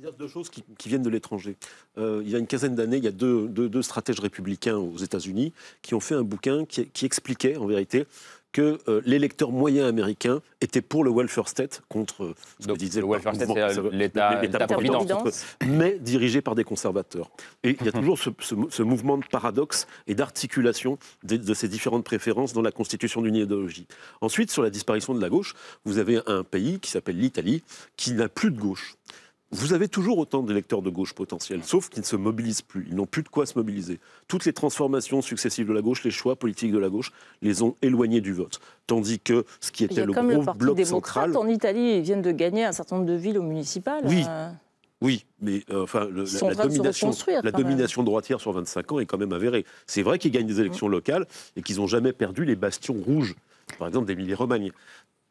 dire deux choses qui, viennent de l'étranger. Euh, il y a une quinzaine d'années, il y a deux, deux, stratèges républicains aux États-Unis qui ont fait un bouquin qui, expliquait, en vérité, que euh, l'électeur moyen américain était pour le welfare state contre euh, ce que disait le welfare state, c'est l'État-providence, mais dirigé par des conservateurs. Et il y a toujours ce, mouvement de paradoxe et d'articulation de, de, ces différentes préférences dans la constitution d'une idéologie. Ensuite, sur la disparition de la gauche, vous avez un pays qui s'appelle l'Italie, qui n'a plus de gauche. Vous avez toujours autant d'électeurs de gauche potentiels, sauf qu'ils ne se mobilisent plus. Ils n'ont plus de quoi se mobiliser. Toutes les transformations successives de la gauche, les choix politiques de la gauche, les ont éloignés du vote. Tandis que ce qui était le gros le bloc central. En Italie, ils viennent de gagner un certain nombre de villes au municipal. Oui. Euh. Oui, mais euh, enfin, la, domination, la domination droitière sur 25 ans est quand même avérée. C'est vrai qu'ils gagnent des élections mm. locales et qu'ils n'ont jamais perdu les bastions rouges, par exemple d'Émilie-Romagne.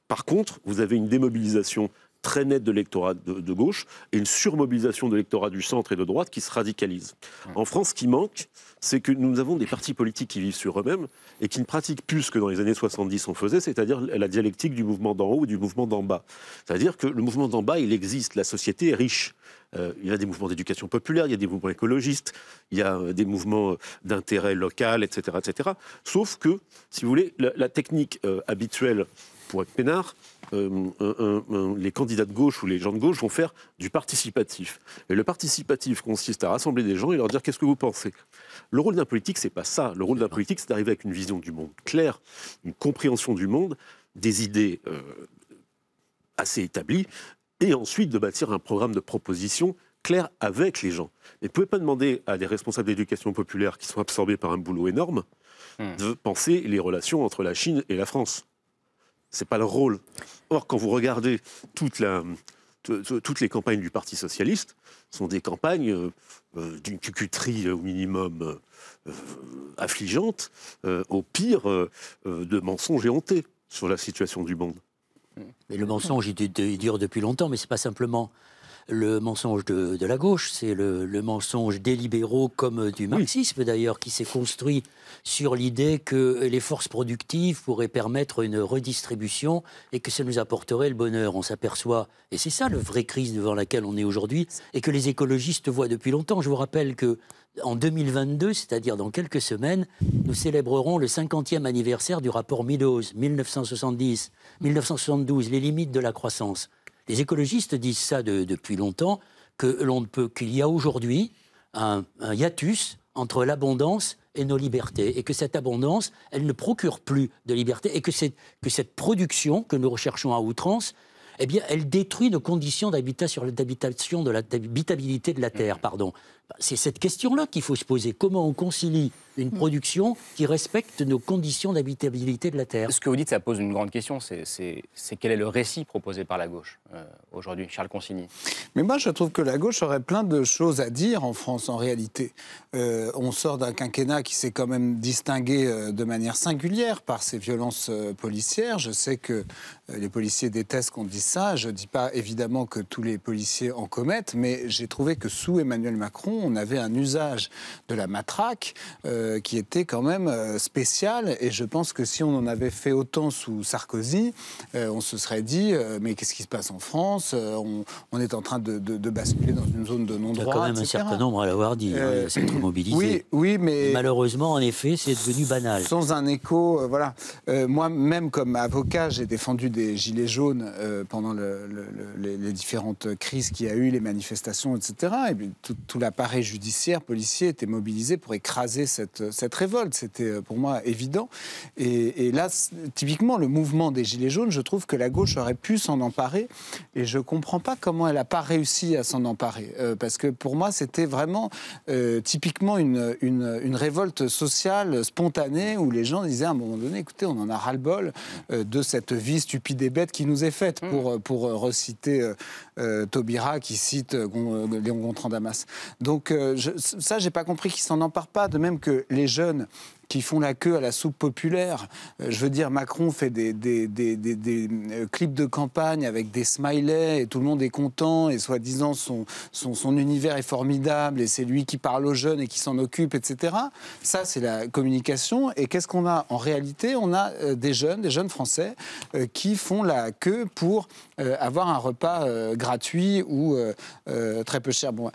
Par contre, vous avez une démobilisation très nette de l'électorat de, gauche et une surmobilisation de l'électorat du centre et de droite qui se radicalise. En France, ce qui manque, c'est que nous avons des partis politiques qui vivent sur eux-mêmes et qui ne pratiquent plus ce que dans les années 70 on faisait, c'est-à-dire la dialectique du mouvement d'en haut ou du mouvement d'en bas. C'est-à-dire que le mouvement d'en bas, il existe, la société est riche. Euh, il y a des mouvements d'éducation populaire, il y a des mouvements écologistes, il y a euh, des mouvements euh, d'intérêt local, etc., etc. Sauf que, si vous voulez, la, technique habituelle pour être peinard, euh, les candidats de gauche ou les gens de gauche vont faire du participatif. Et le participatif consiste à rassembler des gens et leur dire qu'est-ce que vous pensez. Le rôle d'un politique, c'est pas ça. Le rôle d'un politique, c'est d'arriver avec une vision du monde claire, une compréhension du monde, des idées euh, assez établies, et ensuite de bâtir un programme de proposition clair avec les gens. Mais vous ne pouvez pas demander à des responsables d'éducation populaire qui sont absorbés par un boulot énorme hmm. de penser les relations entre la Chine et la France n'est pas leur rôle. Or, quand vous regardez toutes les campagnes du Parti socialiste, sont des campagnes euh, euh, d'une cucuterie au minimum euh, affligeante, au pire de mensonges éhontés sur la situation du monde. Mais le mensonge, il, dure depuis longtemps, mais ce n'est pas simplement le mensonge de, la gauche, c'est le, mensonge des libéraux comme du marxisme d'ailleurs, qui s'est construit sur l'idée que les forces productives pourraient permettre une redistribution et que ça nous apporterait le bonheur. On s'aperçoit, et c'est ça le vrai crise devant laquelle on est aujourd'hui, et que les écologistes voient depuis longtemps. Je vous rappelle que en 2022, c'est-à-dire dans quelques semaines, nous célébrerons le 50e anniversaire du rapport Meadows, 1970, 1972, les limites de la croissance. Les écologistes disent ça depuis longtemps, qu'il y a aujourd'hui un, hiatus entre l'abondance et nos libertés, et que cette abondance, elle ne procure plus de liberté, et que, que cette production que nous recherchons à outrance, eh bien, elle détruit nos conditions d'habitation, de la habitabilité de la Terre, pardon. C'est cette question-là qu'il faut se poser. Comment on concilie une hmm. production qui respecte nos conditions d'habitabilité de la Terre Ce que vous dites, ça pose une grande question. C'est quel est le récit proposé par la gauche euh, aujourd'hui, Charles Consigny? Mais moi, je trouve que la gauche aurait plein de choses à dire en France, en réalité. Euh, on sort d'un quinquennat qui s'est quand même distingué euh, de manière singulière par ses violences policières. Je sais que les policiers détestent qu'on dise ça. Je ne dis pas évidemment que tous les policiers en commettent, mais j'ai trouvé que sous Emmanuel Macron, on avait un usage de la matraque euh, qui était quand même euh, spécial. Et je pense que si on en avait fait autant sous Sarkozy, euh, on se serait dit mais qu'est-ce qui se passe en France on, est en train de, basculer dans une zone de non-droit. Il y a quand même un certain nombre à l'avoir dit, c'est hein, mobilisé. Oui, oui, mais malheureusement, en effet, c'est devenu banal. Sans un écho, voilà. moi, même comme avocat, j'ai défendu des gilets jaunes pendant les, différentes crises qu'il y a eu, les manifestations, etc. Et tout, tout l'appareil judiciaire, policier était mobilisé pour écraser cette, cette révolte. C'était euh, pour moi évident. Et, là, typiquement, le mouvement des Gilets jaunes, je trouve que la gauche aurait pu s'en emparer. Et je ne comprends pas comment elle n'a pas réussi à s'en emparer. Euh, parce que pour moi, c'était vraiment euh, typiquement une, une, une, révolte sociale spontanée où les gens disaient à un moment donné, écoutez, on en a ras-le-bol de cette vie stupide et bête qui nous est faite, pour, pour reciter Taubira qui cite Léon Gontran Damas. Donc, donc euh, je, ça, j'ai pas compris qu'ils s'en emparent pas. De même que les jeunes qui font la queue à la soupe populaire. je veux dire, Macron fait des, des, des, des clips de campagne avec des smileys et tout le monde est content et soi-disant son, son, son, univers est formidable et c'est lui qui parle aux jeunes et qui s'en occupe, etc. Ça, c'est la communication. Et qu'est-ce qu'on a? En réalité On a des jeunes, des jeunes Français qui font la queue pour avoir un repas gratuit ou très peu cher. Bon,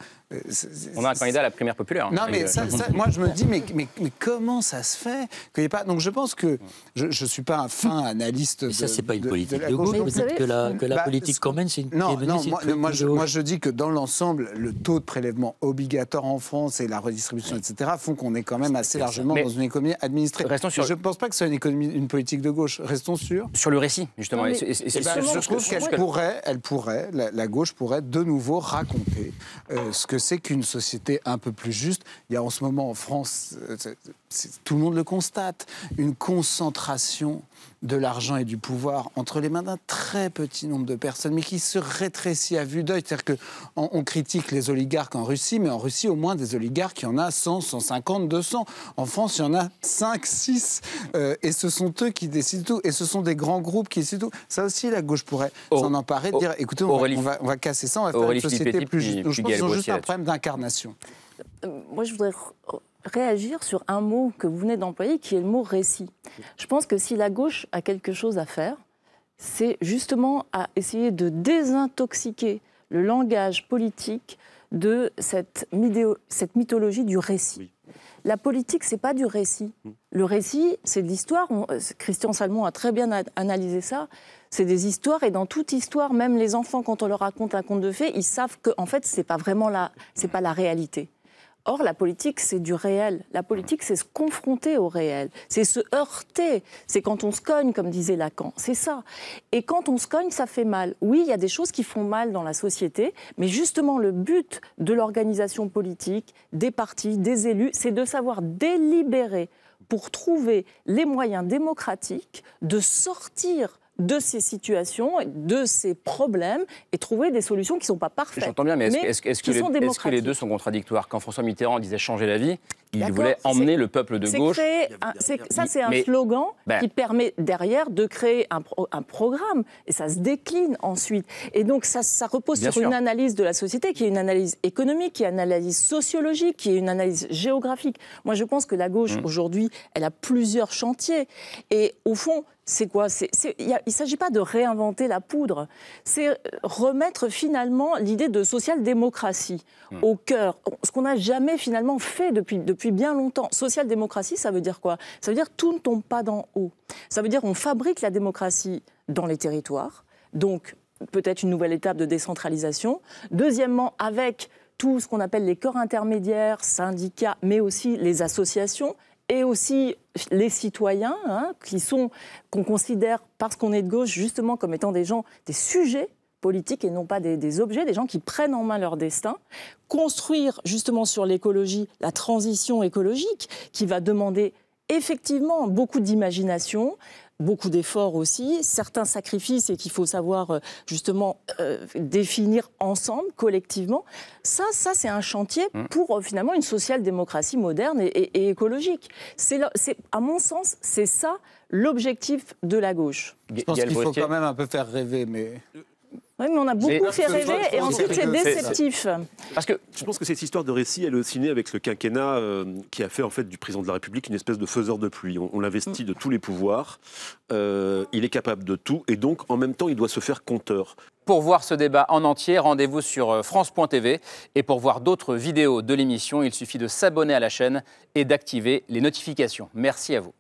on a un candidat à la primaire populaire. Hein, non, mais ça, moi, je me dis, mais, mais, comment ça se fait ait pas. Donc, je pense que je ne suis pas un fin analyste. Mais ça, c'est pas une politique de, gauche. Peut-être que la, que la bah, politique qu'on mène, c'est une. Non, non moi, je, moi, je, dis que dans l'ensemble, le taux de prélèvement obligatoire en France et la redistribution, etc., font qu'on est quand même assez largement dans une économie administrée. Restons sur... Je ne pense pas que ce soit une, économie, une politique de gauche. Restons sur. Sur le récit, justement. et, et, eh ben, je trouve qu'elle pourrait, elle pourrait, la, gauche pourrait de nouveau raconter euh, ce que c'est qu'une société un peu plus juste. Il y a en ce moment en France, euh, tout le monde le constate, une concentration de l'argent et du pouvoir entre les mains d'un très petit nombre de personnes, mais qui se rétrécit à vue d'œil. C'est-à-dire qu'on on critique les oligarques en Russie, mais en Russie, au moins des oligarques, il y en a 100, 150, 200. En France, il y en a 5, 6. Euh, et ce sont eux qui décident tout. Et ce sont des grands groupes qui décident tout. Ça aussi, la gauche pourrait s'en emparer, dire écoutez, on va, on, va, casser ça, on va faire une société plus juste. je pense qu'ils ont juste un problème d'incarnation. Euh, moi, je voudrais réagir sur un mot que vous venez d'employer, qui est le mot récit. Je pense que si la gauche a quelque chose à faire, c'est justement à essayer de désintoxiquer le langage politique de cette, cette mythologie du récit. La politique, c'est pas du récit. Mm. Le récit, c'est de l'histoire. Christian Salmon a très bien analysé ça. C'est des histoires et dans toute histoire, même les enfants, quand on leur raconte un conte de fées, ils savent que en fait, c'est pas vraiment la, c'est pas la réalité. Or, la politique, c'est du réel. La politique, c'est se confronter au réel. C'est se heurter. C'est quand on se cogne, comme disait Lacan. C'est ça. Et quand on se cogne, ça fait mal. Oui, il y a des choses qui font mal dans la société, mais justement, le but de l'organisation politique, des partis, des élus, c'est de savoir délibérer pour trouver les moyens démocratiques de sortir de ces situations, de ces problèmes et trouver des solutions qui ne sont pas parfaites. J'entends bien, mais est-ce que, que, les deux sont contradictoires? Quand François Mitterrand disait changer la vie, il voulait emmener le peuple de gauche. ça, c'est un slogan ben qui permet derrière de créer un, un, programme et ça se décline ensuite. Et donc, ça, ça repose sur une analyse de la société qui est une analyse économique, qui est une analyse sociologique, qui est une analyse géographique. Moi, je pense que la gauche, mmh. aujourd'hui, elle a plusieurs chantiers. Et au fond, c'est quoi Il ne s'agit pas de réinventer la poudre, c'est euh, remettre finalement l'idée de social-démocratie mmh. au cœur, ce qu'on n'a jamais finalement fait depuis, depuis bien longtemps. Social-démocratie, ça veut dire quoi? Ça veut dire tout ne tombe pas d'en haut. Ça veut dire on fabrique la démocratie dans les territoires, donc peut-être une nouvelle étape de décentralisation. Deuxièmement, avec tout ce qu'on appelle les corps intermédiaires, syndicats, mais aussi les associations et aussi les citoyens, hein, qui sont qu'on considère parce qu'on est de gauche justement comme étant des gens, des sujets politiques et non pas des, des, objets, des gens qui prennent en main leur destin, construire justement sur l'écologie la transition écologique qui va demander effectivement beaucoup d'imagination, beaucoup d'efforts aussi, certains sacrifices et qu'il faut savoir euh, justement euh, définir ensemble, collectivement. Ça, ça c'est un chantier mmh. pour euh, finalement une social-démocratie moderne et, écologique. C'est, à mon sens, c'est ça l'objectif de la gauche. Je pense qu'il faut quand même un peu faire rêver, mais oui, mais on a beaucoup fait rêver et ensuite c'est déceptif. Parce que je pense que cette histoire de récit, elle est aussi née avec le quinquennat euh, qui a fait en fait du président de la République une espèce de faiseur de pluie. On, l'investit de tous les pouvoirs. Euh, il est capable de tout et donc en même temps il doit se faire compteur. Pour voir ce débat en entier, rendez-vous sur euh, France.tv et pour voir d'autres vidéos de l'émission, il suffit de s'abonner à la chaîne et d'activer les notifications. Merci à vous.